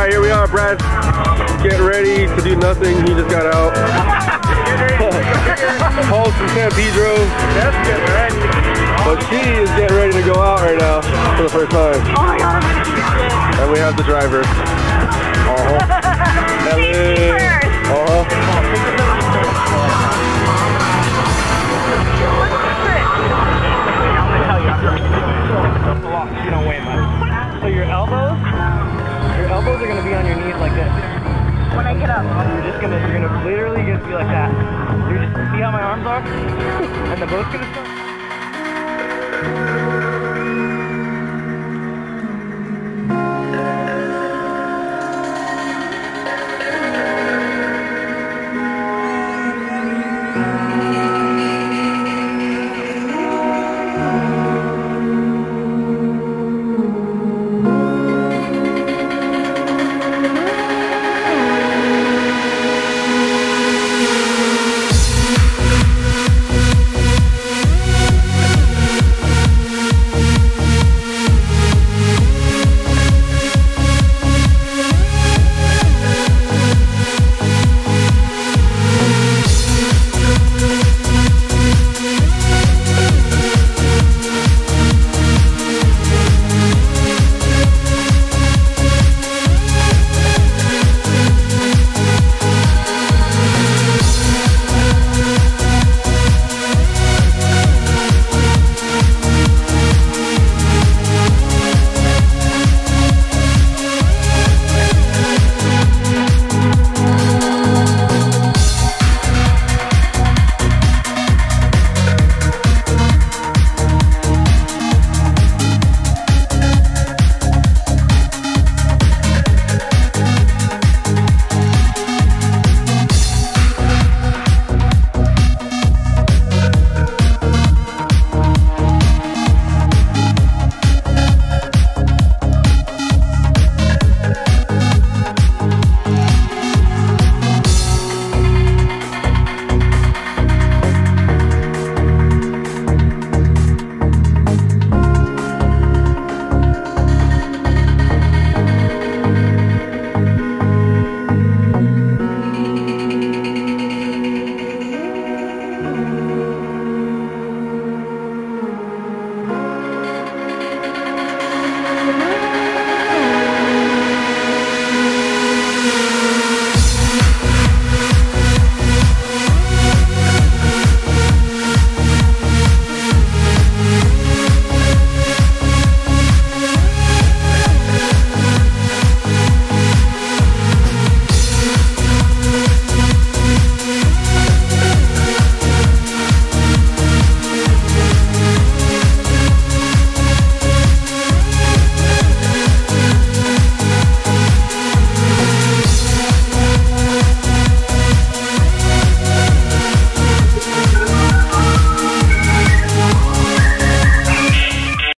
Brad's getting ready to do nothing. He just got out. Paul's from San Pedro. That's getting ready. But she is getting ready to go out right now for the first time. Oh my god, I'm gonna do shit. And we have the driver. Uh-huh. Safety first. Uh-huh. You don't weigh much. So your elbows, your elbows are gonna be on your knees like this. When I get up. You're just gonna, you're gonna literally just be like that. You're just see how my arms are, and the boat's gonna start.